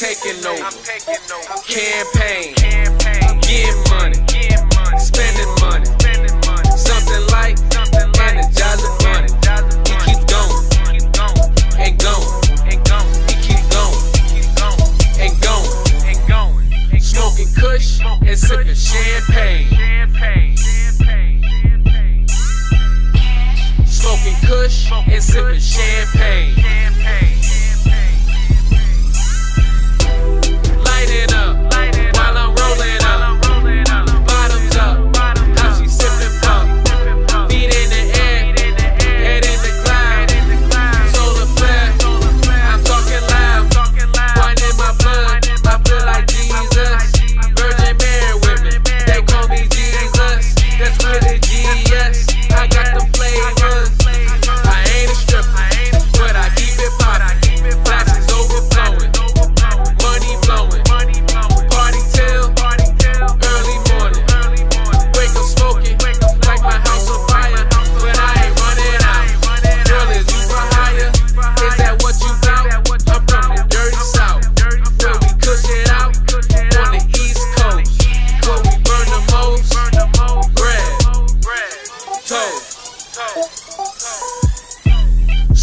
taking over. Campaign, getting money, spending money, something like energizing money. He keeps going. And going. He keeps going. And going. Smoking Kush and sipping champagne. Smoking Kush and sipping champagne.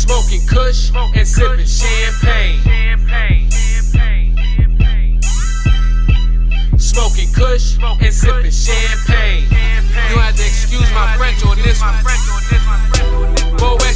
smoking kush and sipping champagne. Smoking kush and sipping champagne. You had to excuse my French on this one. Boy,